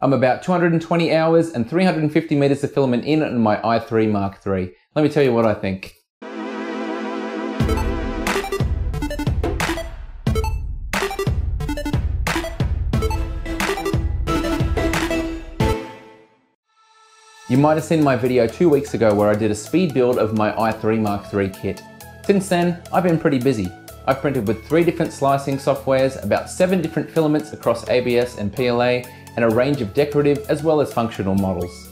I'm about 220 hours and 350 meters of filament in on my i3 Mark III. Let me tell you what I think. You might have seen my video two weeks ago where I did a speed build of my i3 Mark III kit. Since then, I've been pretty busy. I've printed with three different slicing softwares, about seven different filaments across ABS and PLA, and a range of decorative as well as functional models.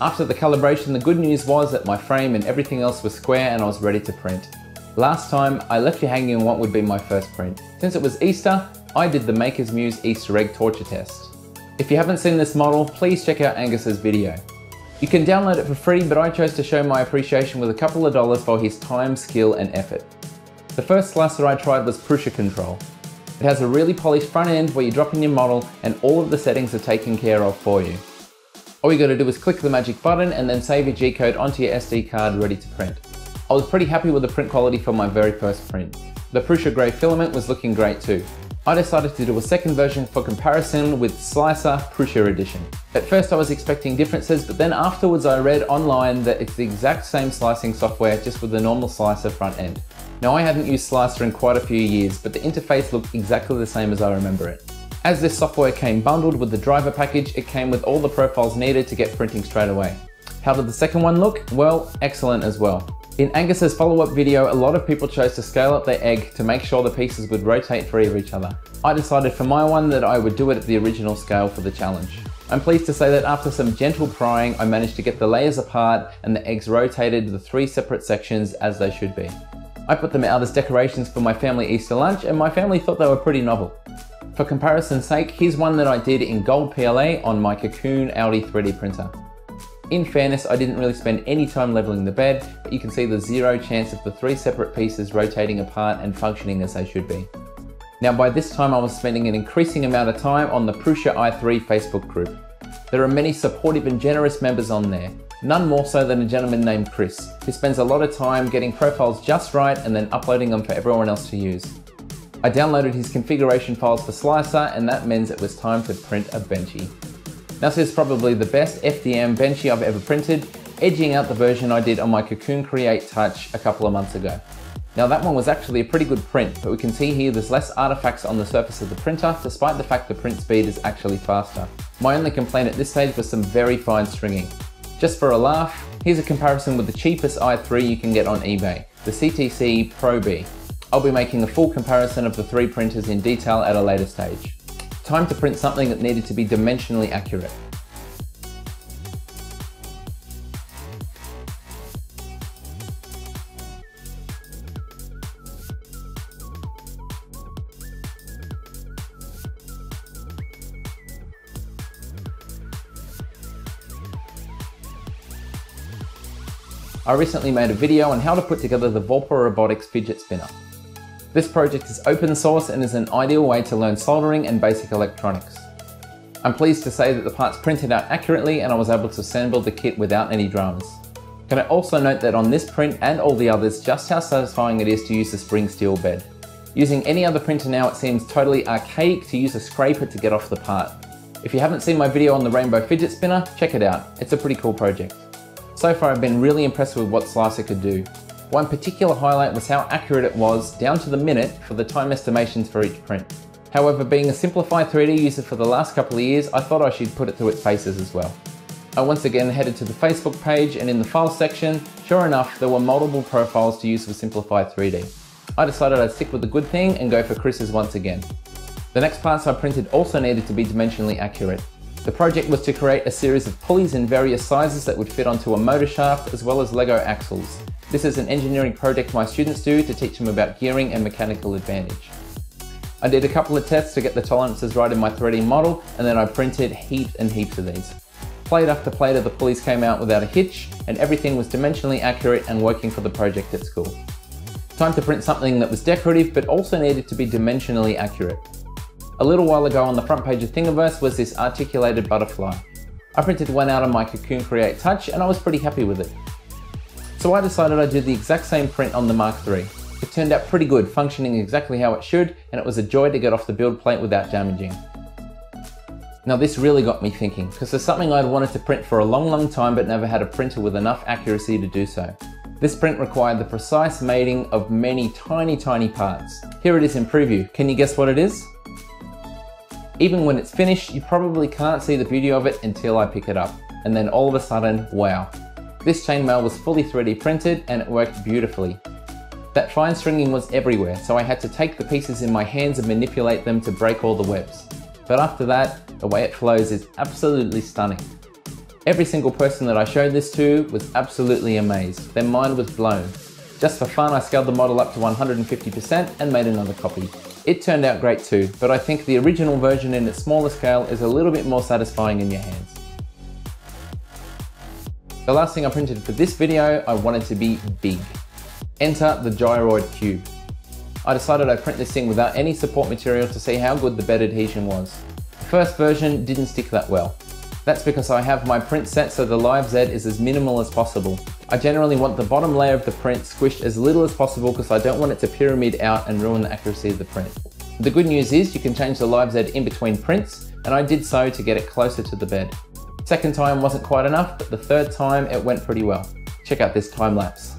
After the calibration, the good news was that my frame and everything else was square and I was ready to print. Last time, I left you hanging on what would be my first print. Since it was Easter, I did the Maker's Muse Easter egg torture test. If you haven't seen this model, please check out Angus's video. You can download it for free, but I chose to show my appreciation with a couple of dollars for his time, skill, and effort. The first slicer I tried was Prusa Control. It has a really polished front end where you drop in your model and all of the settings are taken care of for you. All you gotta do is click the magic button and then save your G-code onto your SD card ready to print. I was pretty happy with the print quality for my very first print. The Prusa Grey filament was looking great too. I decided to do a second version for comparison with Slic3r Prusa Edition. At first I was expecting differences, but then afterwards I read online that it's the exact same slicing software just with the normal slicer front end. Now I haven't used Slic3r in quite a few years, but the interface looked exactly the same as I remember it. As this software came bundled with the driver package, it came with all the profiles needed to get printing straight away. How did the second one look? Well, excellent as well. In Angus's follow-up video, a lot of people chose to scale up their egg to make sure the pieces would rotate free of each other. I decided for my one that I would do it at the original scale for the challenge. I'm pleased to say that after some gentle prying, I managed to get the layers apart and the eggs rotated the three separate sections as they should be. I put them out as decorations for my family Easter lunch and my family thought they were pretty novel. For comparison's sake, here's one that I did in gold PLA on my Cocoon Audi 3D printer. In fairness, I didn't really spend any time leveling the bed, but you can see the zero chance of the three separate pieces rotating apart and functioning as they should be. Now by this time I was spending an increasing amount of time on the Prusa i3 Facebook group. There are many supportive and generous members on there, none more so than a gentleman named Chris, who spends a lot of time getting profiles just right and then uploading them for everyone else to use. I downloaded his configuration files for Slic3r and that means it was time to print a Benchy. Now this is probably the best FDM Benchy I've ever printed, edging out the version I did on my Cocoon Create Touch a couple of months ago. Now that one was actually a pretty good print, but we can see here there's less artifacts on the surface of the printer, despite the fact the print speed is actually faster. My only complaint at this stage was some very fine stringing. Just for a laugh, here's a comparison with the cheapest i3 you can get on eBay, the CTC Pro B. I'll be making a full comparison of the three printers in detail at a later stage. Time to print something that needed to be dimensionally accurate. I recently made a video on how to put together the Vorpal Robotics fidget spinner. This project is open source and is an ideal way to learn soldering and basic electronics. I'm pleased to say that the parts printed out accurately and I was able to assemble the kit without any dramas. Can I also note that on this print and all the others just how satisfying it is to use the spring steel bed. Using any other printer now it seems totally archaic to use a scraper to get off the part. If you haven't seen my video on the Rainbow Fidget Spinner, check it out. It's a pretty cool project. So far I've been really impressed with what Slic3r could do. One particular highlight was how accurate it was, down to the minute, for the time estimations for each print. However, being a Simplify 3D user for the last couple of years, I thought I should put it through its paces as well. I once again headed to the Facebook page and in the file section, sure enough, there were multiple profiles to use for Simplify 3D. I decided I'd stick with the good thing and go for Chris's once again. The next parts I printed also needed to be dimensionally accurate. The project was to create a series of pulleys in various sizes that would fit onto a motor shaft as well as Lego axles. This is an engineering project my students do to teach them about gearing and mechanical advantage. I did a couple of tests to get the tolerances right in my 3D model and then I printed heaps and heaps of these. Plate after plate of the pulleys came out without a hitch and everything was dimensionally accurate and working for the project at school. Time to print something that was decorative but also needed to be dimensionally accurate. A little while ago on the front page of Thingiverse was this articulated butterfly. I printed one out on my Cocoon Create Touch and I was pretty happy with it. So I decided I'd do the exact same print on the Mark III. It turned out pretty good, functioning exactly how it should, and it was a joy to get off the build plate without damaging. Now this really got me thinking, because there's something I'd wanted to print for a long long time but never had a printer with enough accuracy to do so. This print required the precise mating of many tiny tiny parts. Here it is in preview, can you guess what it is? Even when it's finished, you probably can't see the beauty of it until I pick it up. And then all of a sudden, wow. This chainmail was fully 3D printed and it worked beautifully. That fine stringing was everywhere, so I had to take the pieces in my hands and manipulate them to break all the webs. But after that, the way it flows is absolutely stunning. Every single person that I showed this to was absolutely amazed. Their mind was blown. Just for fun, I scaled the model up to 150% and made another copy. It turned out great too, but I think the original version in its smaller scale is a little bit more satisfying in your hands. The last thing I printed for this video, I wanted to be big. Enter the gyroid cube. I decided I'd print this thing without any support material to see how good the bed adhesion was. The first version didn't stick that well. That's because I have my print set so the live Z is as minimal as possible. I generally want the bottom layer of the print squished as little as possible because I don't want it to pyramid out and ruin the accuracy of the print. The good news is you can change the live Z in between prints and I did so to get it closer to the bed. Second time wasn't quite enough, but the third time it went pretty well. Check out this time lapse.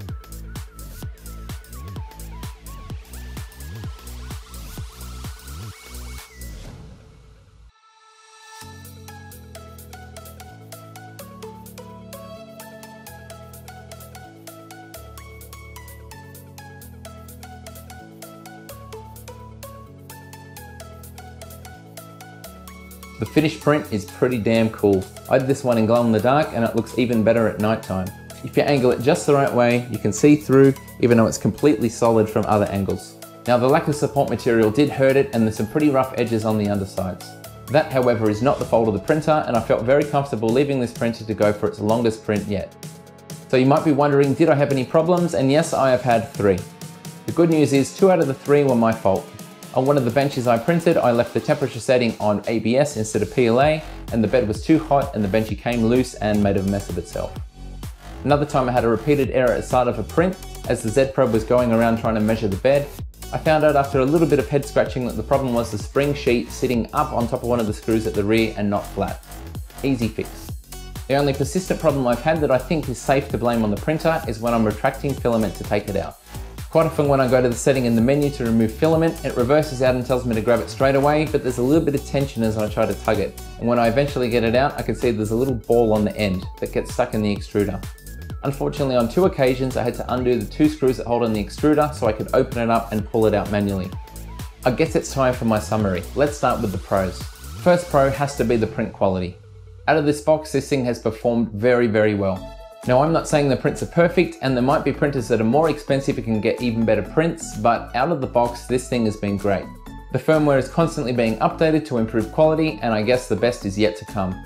The finished print is pretty damn cool. I did this one in glow in the dark and it looks even better at night time. If you angle it just the right way, you can see through even though it's completely solid from other angles. Now the lack of support material did hurt it and there's some pretty rough edges on the undersides. That however is not the fault of the printer and I felt very comfortable leaving this printer to go for its longest print yet. So you might be wondering, did I have any problems? And yes, I have had three. The good news is two out of the three were my fault. On one of the benches I printed, I left the temperature setting on ABS instead of PLA, and the bed was too hot and the benchy came loose and made a mess of itself. Another time I had a repeated error at the start of a print, as the Z probe was going around trying to measure the bed. I found out after a little bit of head scratching that the problem was the spring sheet sitting up on top of one of the screws at the rear and not flat. Easy fix. The only persistent problem I've had that I think is safe to blame on the printer is when I'm retracting filament to take it out. Quite often when I go to the setting in the menu to remove filament, it reverses out and tells me to grab it straight away, but there's a little bit of tension as I try to tug it. And when I eventually get it out, I can see there's a little ball on the end that gets stuck in the extruder. Unfortunately, on two occasions, I had to undo the two screws that hold on the extruder so I could open it up and pull it out manually. I guess it's time for my summary. Let's start with the pros. First pro has to be the print quality. Out of this box, this thing has performed very, very well. Now I'm not saying the prints are perfect and there might be printers that are more expensive and can get even better prints, but out of the box this thing has been great. The firmware is constantly being updated to improve quality and I guess the best is yet to come.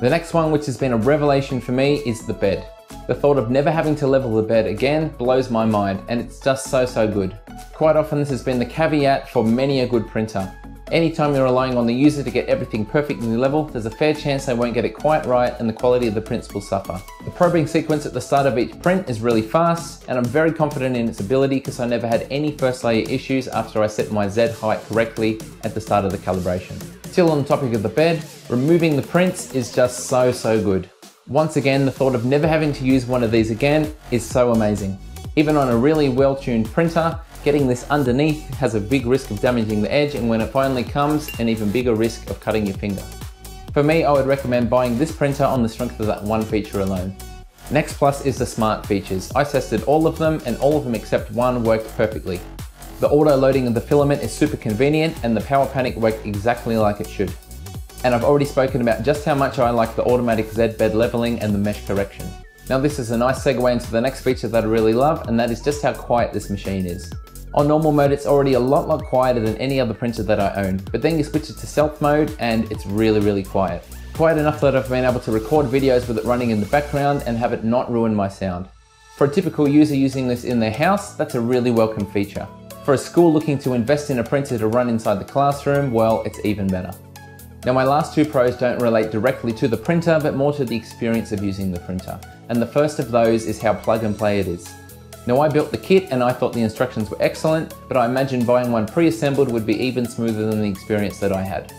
The next one which has been a revelation for me is the bed. The thought of never having to level the bed again blows my mind and it's just so so good. Quite often this has been the caveat for many a good printer. Anytime you're relying on the user to get everything perfectly level, there's a fair chance they won't get it quite right and the quality of the prints will suffer. Probing sequence at the start of each print is really fast and I'm very confident in its ability because I never had any first layer issues after I set my Z height correctly at the start of the calibration. Still on the topic of the bed, removing the prints is just so so good. Once again, the thought of never having to use one of these again is so amazing. Even on a really well-tuned printer, Getting this underneath has a big risk of damaging the edge and when it finally comes, an even bigger risk of cutting your finger. For me, I would recommend buying this printer on the strength of that one feature alone. Next plus is the smart features. I tested all of them and all of them except one worked perfectly. The auto loading of the filament is super convenient and the power panic worked exactly like it should. And I've already spoken about just how much I like the automatic Z bed leveling and the mesh correction. Now this is a nice segue into the next feature that I really love and that is just how quiet this machine is. On normal mode, it's already a lot, lot quieter than any other printer that I own, but then you switch it to stealth mode and it's really, really quiet. Quiet enough that I've been able to record videos with it running in the background and have it not ruin my sound. For a typical user using this in their house, that's a really welcome feature. For a school looking to invest in a printer to run inside the classroom, well, it's even better. Now my last two pros don't relate directly to the printer, but more to the experience of using the printer. And the first of those is how plug and play it is. Now I built the kit and I thought the instructions were excellent, but I imagine buying one pre-assembled would be even smoother than the experience that I had.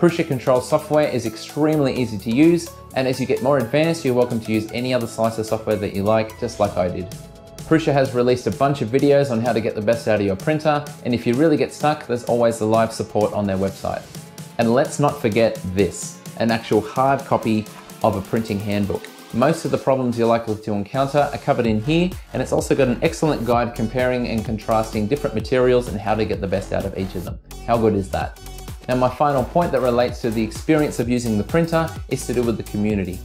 Prusa Control software is extremely easy to use, and as you get more advanced, you're welcome to use any other slicer software that you like, just like I did. Prusa has released a bunch of videos on how to get the best out of your printer, and if you really get stuck, there's always the live support on their website. And let's not forget this, an actual hard copy of a printing handbook. Most of the problems you're likely to encounter are covered in here, and it's also got an excellent guide comparing and contrasting different materials and how to get the best out of each of them. How good is that? Now my final point that relates to the experience of using the printer is to do with the community.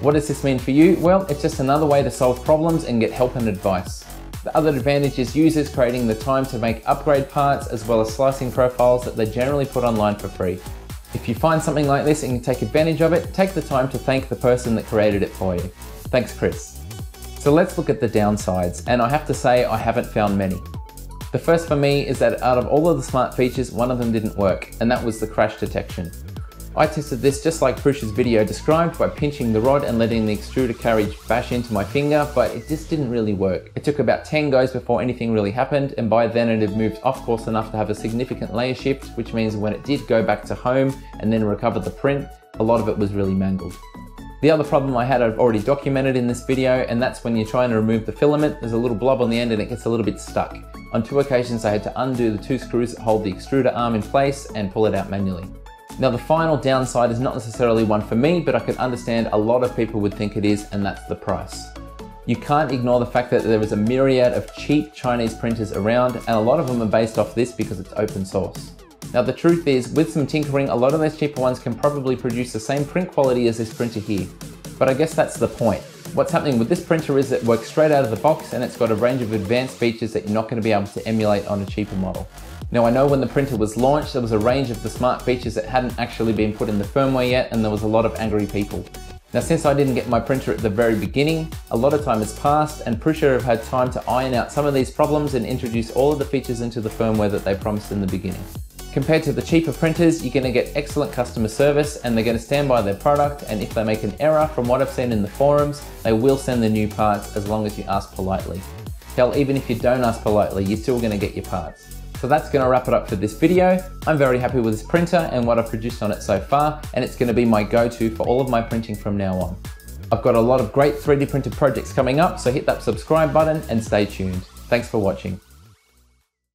What does this mean for you? Well, it's just another way to solve problems and get help and advice. The other advantage is users creating the time to make upgrade parts as well as slicing profiles that they generally put online for free. If you find something like this and you take advantage of it, take the time to thank the person that created it for you. Thanks, Chris. So let's look at the downsides, and I have to say I haven't found many. The first for me is that out of all of the smart features, one of them didn't work, and that was the crash detection. I tested this just like Prusa's video described by pinching the rod and letting the extruder carriage bash into my finger, but it just didn't really work. It took about 10 goes before anything really happened, and by then it had moved off course enough to have a significant layer shift, which means when it did go back to home and then recover the print, a lot of it was really mangled. The other problem I had I've already documented in this video, and that's when you're trying to remove the filament, there's a little blob on the end and it gets a little bit stuck. On two occasions I had to undo the two screws that hold the extruder arm in place and pull it out manually. Now the final downside is not necessarily one for me, but I could understand a lot of people would think it is, and that's the price. You can't ignore the fact that there is a myriad of cheap Chinese printers around, and a lot of them are based off this because it's open source. Now the truth is, with some tinkering, a lot of those cheaper ones can probably produce the same print quality as this printer here. But I guess that's the point. What's happening with this printer is it works straight out of the box and it's got a range of advanced features that you're not going to be able to emulate on a cheaper model. Now I know when the printer was launched, there was a range of the smart features that hadn't actually been put in the firmware yet and there was a lot of angry people. Now since I didn't get my printer at the very beginning, a lot of time has passed and Prusa have had time to iron out some of these problems and introduce all of the features into the firmware that they promised in the beginning. Compared to the cheaper printers, you're going to get excellent customer service and they're going to stand by their product and if they make an error, from what I've seen in the forums, they will send the new parts as long as you ask politely. Hell, even if you don't ask politely, you're still going to get your parts. So that's gonna wrap it up for this video. I'm very happy with this printer and what I've produced on it so far, and it's gonna be my go-to for all of my printing from now on. I've got a lot of great 3D printed projects coming up, so hit that subscribe button and stay tuned. Thanks for watching.